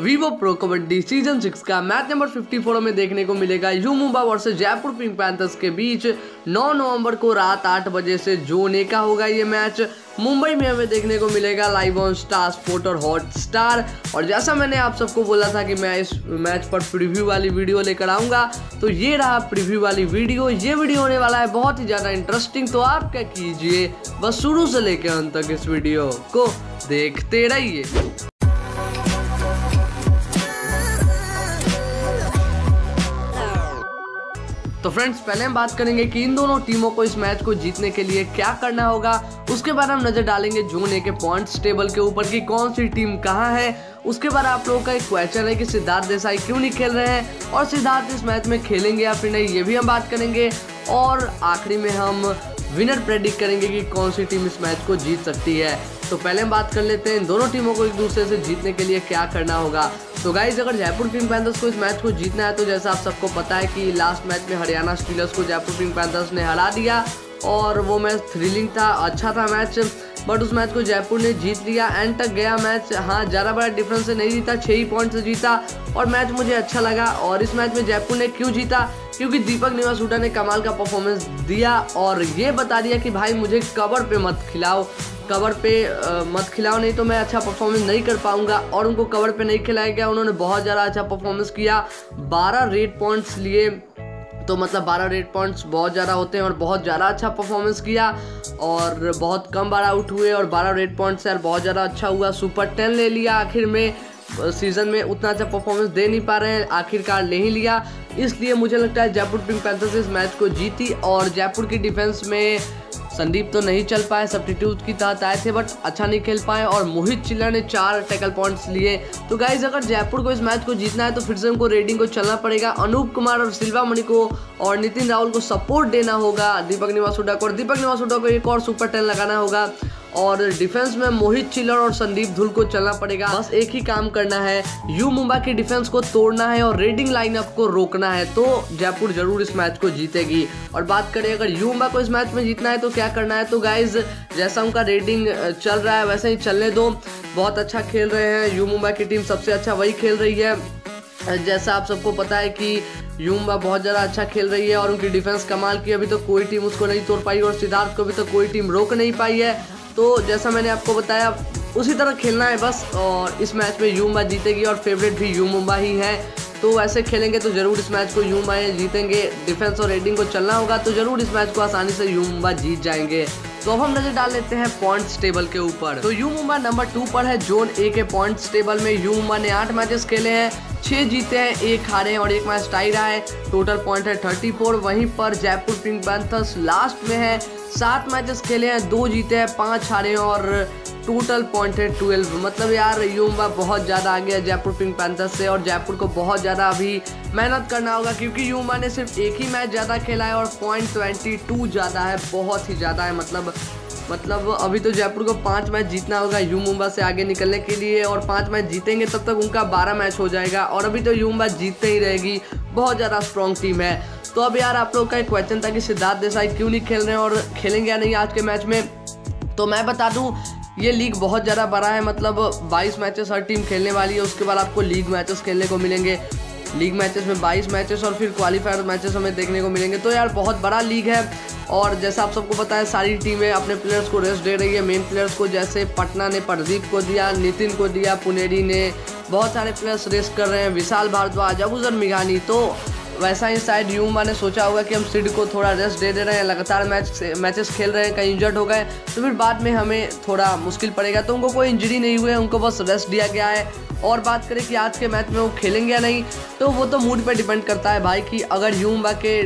Vivo Pro kabaddi season six का match number 54 में देखने को मिलेगा। U Mumba versus Jaipur Pink Panthers के बीच 9 नवंबर को रात 8 बजे से जोन का होगा ये मैच मुंबई में हमें देखने को मिलेगा लाइव ऑन स्टार स्पोर्ट और हॉट स्टार और जैसा मैंने आप सबको बोला था कि मैं इस मैच पर प्रीव्यू वाली वीडियो लेकर आऊँगा तो ये रहा प्रीव्यू वाली वीडियो ये वीडियो होने वाला है बहुत ही ज़्यादा इंटरेस्टिंग तो आप क्या कीजिए? बस शुरू से लेकर अंत तक इस वीडियो को देखते रहिए। तो फ्रेंड्स पहले हम बात करेंगे कि इन दोनों टीमों को इस मैच को जीतने के लिए क्या करना होगा। उसके बाद हम नज़र डालेंगे जोन ए के पॉइंट्स टेबल के ऊपर कि कौन सी टीम कहाँ है। उसके बाद आप लोगों का एक क्वेश्चन है कि सिद्धार्थ देसाई क्यों नहीं खेल रहे हैं और सिद्धार्थ इस मैच में खेलेंगे या फिर नहीं, ये भी हम बात करेंगे। और आखिरी में हम विनर प्रेडिक्ट करेंगे कि कौन सी टीम इस मैच को जीत सकती है। तो पहले हम बात कर लेते हैं इन दोनों टीमों को एक दूसरे से जीतने के लिए क्या करना होगा। तो गाइज़ अगर जयपुर पिंक पैंथर्स को इस मैच को जीतना है तो जैसा आप सबको पता है कि लास्ट मैच में हरियाणा स्टीलर्स को जयपुर पिंक पैंथर्स ने हरा दिया और वो मैच थ्रिलिंग था अच्छा था मैच बट उस मैच को जयपुर ने जीत लिया एंड तक गया मैच हाँ ज़्यादा बड़ा डिफरेंस से नहीं जीता छः ही पॉइंट से जीता और मैच मुझे अच्छा लगा और इस मैच में जयपुर ने क्यों जीता? क्योंकि दीपक निवासूटा ने कमाल का परफॉर्मेंस दिया और ये बता दिया कि भाई मुझे कवर पे मत खिलाओ। कवर पे मत खिलाओ, नहीं तो मैं अच्छा परफॉर्मेंस नहीं कर पाऊँगा। और उनको कवर पे नहीं खिलाया गया, उन्होंने बहुत ज़्यादा अच्छा परफॉर्मेंस किया। 12 रेड पॉइंट्स लिए तो मतलब 12 रेड पॉइंट्स बहुत ज़्यादा होते हैं और बहुत ज़्यादा अच्छा परफॉर्मेंस किया और बहुत कम बार आउट हुए और 12 रेड पॉइंट्स यार बहुत ज़्यादा अच्छा हुआ। सुपर टेन ले लिया आखिर में सीज़न में उतना अच्छा परफॉर्मेंस दे नहीं पा रहे हैं, आखिरकार ले ही लिया। इसलिए मुझे लगता है जयपुर पिंक पैंथर्स इस मैच को जीती और जयपुर की डिफेंस में संदीप तो नहीं चल पाए सब्टीट्यूट की तहत आए थे बट अच्छा नहीं खेल पाए और मोहित चिल्ला ने चार टैकल पॉइंट्स लिए। तो गाइज़ अगर जयपुर को इस मैच को जीतना है तो फिर से उनको रेडिंग को चलना पड़ेगा। अनूप कुमार और सिल्वा मणि को और नितिन राहुल को सपोर्ट देना होगा। दीपक निवास हुडा को और दीपक निवास हुडा को एक और सुपर टेन लगाना होगा। और डिफेंस में मोहित चिल्लर और संदीप धुल को चलना पड़ेगा। बस एक ही काम करना है। यू मुंबा की डिफेंस को तोड़ना है और रेडिंग लाइनअप को रोकना है। तो जयपुर ज़रूर इस मैच को जीतेगी। और बात करें, अगर यू मुंबा को इस मैच में जीतना है तो क्या करना है? तो गाइज़ जैसा उनका रेडिंग चल रहा है, वैसे ही चलने दो। बहुत अच्छा खेल रहे हैं यू मुंबा की टीम सबसे अच्छा वही खेल रही है। जैसा आप सबको पता है कि यूम्बा बहुत ज़्यादा अच्छा खेल रही है और उनकी डिफेंस कमाल की अभी तो कोई टीम उसको नहीं तोड़ पाई और सिद्धार्थ को भी तो कोई टीम रोक नहीं पाई है। तो जैसा मैंने आपको बताया, उसी तरह खेलना है बस, और इस मैच में यू मुंबा जीतेगी और फेवरेट भी यू मुंबा ही है। तो ऐसे खेलेंगे तो ज़रूर इस मैच को यू मुंबा जीतेंगे। डिफेंस और रेडिंग को चलना होगा तो ज़रूर इस मैच को आसानी से यू मुंबा जीत जाएँगे। तो अब हम नज़र डाल लेते हैं पॉइंट्स टेबल के ऊपर। तो यू मुंबा नंबर टू पर है जोन ए के पॉइंट्स टेबल में यू मुंबा ने आठ मैचेस खेले हैं, छह जीते हैं, एक हारे हैं और एक मैच टाई रहा है। टोटल पॉइंट है थर्टी फोर वहीं पर जयपुर पिंक पैंथर्स लास्ट में है, सात मैचेस खेले हैं, दो जीते हैं, पाँच हारे हैं और टोटल पॉइंट है ट्वेल्व। मतलब यार यू युवा बहुत ज़्यादा आगे है जयपुर पिंक पैंथर्स से और जयपुर को बहुत ज़्यादा अभी मेहनत करना होगा क्योंकि युवा ने सिर्फ़ एक ही मैच ज़्यादा खेला है और पॉइंट ट्वेंटी टू ज़्यादा है, बहुत ही ज़्यादा है। मतलब मतलब अभी तो जयपुर को पाँच मैच जीतना होगा यू मुंबा से आगे निकलने के लिए और पाँच मैच जीतेंगे तब तक उनका बारह मैच हो जाएगा और अभी तो यू मुंबा जीतते ही रहेगी, बहुत ज़्यादा स्ट्रॉन्ग टीम है। तो अब यार आप लोग का एक क्वेश्चन था कि सिद्धार्थ देसाई क्यों नहीं खेल रहे हैं और खेलेंगे या नहीं आज के मैच में? तो मैं बता दूँ ये लीग बहुत ज़्यादा बड़ा है मतलब 22 मैचेस हर टीम खेलने वाली है, उसके बाद आपको लीग मैचेस खेलने को मिलेंगे। लीग मैचेस में 22 मैचेस और फिर क्वालिफायर मैचेस हमें देखने को मिलेंगे। तो यार, बहुत बड़ा लीग है, और जैसा आप सबको पता है, सारी टीमें अपने प्लेयर्स को रेस्ट दे रही है। मेन प्लेयर्स को जैसे पटना ने, प्रदीप को दिया, नितिन को दिया, पुनेरी ने, बहुत सारे प्लेयर्स रेस्ट कर रहे हैं। विशाल भारद्वाज अबूजर मिघानी तो वैसा ही शायद यूमा ने सोचा होगा कि हम सिड को थोड़ा रेस्ट दे दे रहे हैं, लगातार मैच मैचेस खेल रहे हैं, कहीं इंजर्ड हो गए तो फिर बाद में हमें थोड़ा मुश्किल पड़ेगा। तो उनको कोई इंजरी नहीं हुई है, उनको बस रेस्ट दिया गया है। और बात करें कि आज के मैच में वो खेलेंगे या नहीं तो वो तो मूड पर डिपेंड करता है भाई कि अगर यूम्बा के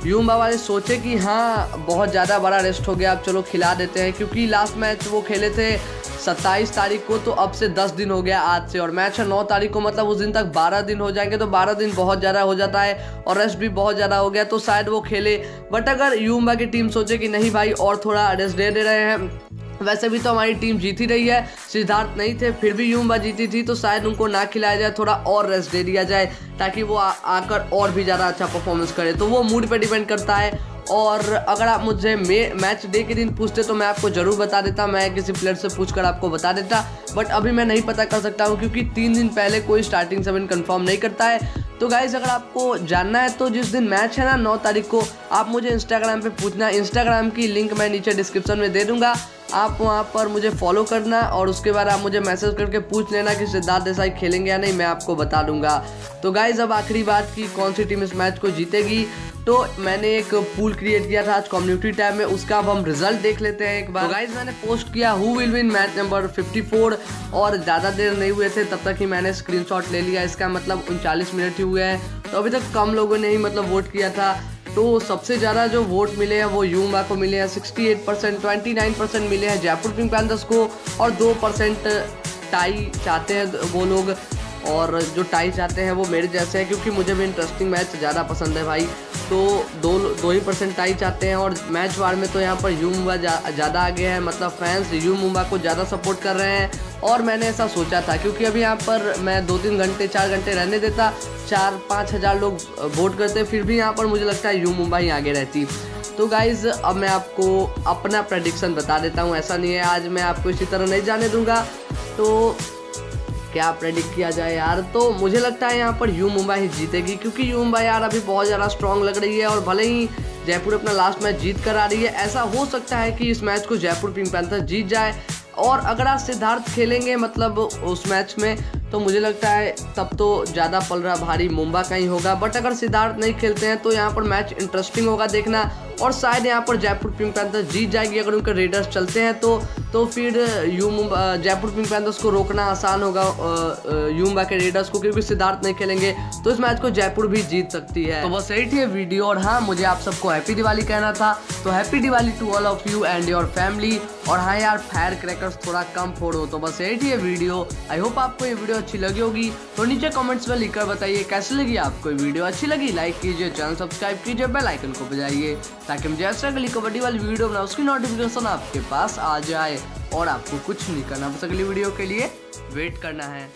यूम्बा वाले सोचे कि हाँ बहुत ज़्यादा बड़ा रेस्ट हो गया, अब चलो खिला देते हैं, क्योंकि लास्ट मैच वो खेले थे सत्ताईस तारीख को तो अब से दस दिन हो गया आज से, और मैच है नौ तारीख को मतलब उस दिन तक बारह दिन हो जाएँगे तो बारह दिन बहुत ज़्यादा हो जाता है, और रेस्ट भी बहुत ज़्यादा हो गया तो शायद वो खेले। बट अगर यूम्बा की टीम सोचे कि नहीं भाई, और थोड़ा रेस्ट दे दे रहे हैं वैसे भी तो हमारी टीम जीती रही है। सिद्धार्थ नहीं थे, फिर भी यूम्बा जीती थी तो शायद उनको ना खिलाया जाए, थोड़ा और रेस्ट दे दिया जाए, ताकि वो आकर और भी ज़्यादा अच्छा परफॉर्मेंस करे। तो वो मूड पे डिपेंड करता है। और अगर आप मुझे मे मैच डे के दिन पूछते तो मैं आपको ज़रूर बता देता, मैं किसी प्लेयर से पूछ कर आपको बता देता। बट अभी मैं नहीं पता कर सकता हूँ, क्योंकि तीन दिन पहले कोई स्टार्टिंग सेवन कंफर्म नहीं करता है। तो गाइज़ अगर आपको जानना है तो जिस दिन मैच है ना, नौ तारीख को, आप मुझे इंस्टाग्राम पे पूछना। इंस्टाग्राम की लिंक मैं नीचे डिस्क्रिप्शन में दे दूँगा। आप वहाँ पर मुझे फॉलो करना और उसके बाद आप मुझे मैसेज करके पूछ लेना कि सिद्धार्थ देसाई खेलेंगे या नहीं, मैं आपको बता दूँगा। तो गाइज़ अब आखिरी बात की कौन सी टीम इस मैच को जीतेगी? तो मैंने एक पूल क्रिएट किया था आज कम्युनिटी टैब में, उसका अब हम रिज़ल्ट देख लेते हैं एक बार। तो गाइज़ मैंने पोस्ट किया who will win match number 54 और ज़्यादा देर नहीं हुए थे, तब तक ही मैंने स्क्रीनशॉट ले लिया, इसका मतलब उनचालीस मिनट ही हुए हैं। तो अभी तक कम लोगों ने ही मतलब वोट किया था। तो सबसे ज़्यादा जो वोट मिले हैं वो यूमा को मिले हैं 68 परसेंट, ट्वेंटी परसेंट मिले हैं जयपुर पिंक पैंथर्स को और दो परसेंट टाई चाहते हैं वो लोग। और जो टाई चाहते हैं वो मेरे जैसे हैं, क्योंकि मुझे भी इंटरेस्टिंग मैच ज़्यादा पसंद है भाई। तो दो दो ही परसेंट टाई चाहते हैं और मैच वार में तो यहाँ पर यू मुंबा ज़्यादा आगे है मतलब फैंस यू मुंबा को ज़्यादा सपोर्ट कर रहे हैं। और मैंने ऐसा सोचा था, क्योंकि अभी यहाँ पर मैं दो तीन घंटे, चार घंटे रहने देता, चार, पाँच हज़ार लोग वोट करते, फिर भी यहाँ पर मुझे लगता है यू मुंबई आगे रहती। तो गाइज़ अब मैं आपको अपना प्रडिक्शन बता देता हूँ, ऐसा नहीं है, आज मैं आपको इसी तरह नहीं जाने दूँगा। तो क्या प्रेडिक्ट किया जाए यार? तो मुझे लगता है यहाँ पर यू मुंबई ही जीतेगी, क्योंकि यू मुंबई यार अभी बहुत ज़्यादा स्ट्रॉन्ग लग रही है और भले ही जयपुर अपना लास्ट मैच जीत कर आ रही है, ऐसा हो सकता है कि इस मैच को जयपुर पिंक पैंथर जीत जाए। और अगर आप सिद्धार्थ खेलेंगे मतलब उस मैच में तो मुझे लगता है तब तो ज़्यादा पल रहा भारी मुंबा का ही होगा। बट अगर सिद्धार्थ नहीं खेलते हैं तो यहाँ पर मैच इंटरेस्टिंग होगा देखना। और शायद यहाँ पर जयपुर पिंक पैंथर जीत जाएगी अगर उनके रेडर्स चलते हैं तो तो फिर यू जयपुर पिंक पैंथर्स को रोकना आसान होगा यूम्बा के रेडर्स को, क्योंकि सिद्धार्थ नहीं खेलेंगे तो इस मैच को जयपुर भी जीत सकती है। तो बस यही थी वीडियो और हाँ मुझे आप सबको हैप्पी दिवाली कहना था। तो happy Diwali to all of you and your family और हाँ यार फायर क्रैकर्स थोड़ा कम फोड़ो तो बस यही थी वीडियो आई होप आपको ये वीडियो अच्छी लगी होगी तो नीचे कमेंट्स में लिखकर बताइए कैसी लगी आपको वीडियो अच्छी लगी? लाइक कीजिए चैनल सब्सक्राइब कीजिए बेल आइकन को बजाइए, ताकि हम जैसे अगली कबड्डी वाली वीडियो बनाए उसकी नोटिफिकेशन आपके पास आ जाए। और आपको कुछ नहीं करना, बस अगली वीडियो के लिए वेट करना है।